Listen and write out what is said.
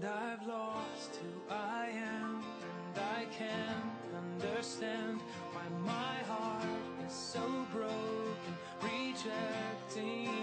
And I've lost who I am And I can't understand Why my heart is so broken Rejecting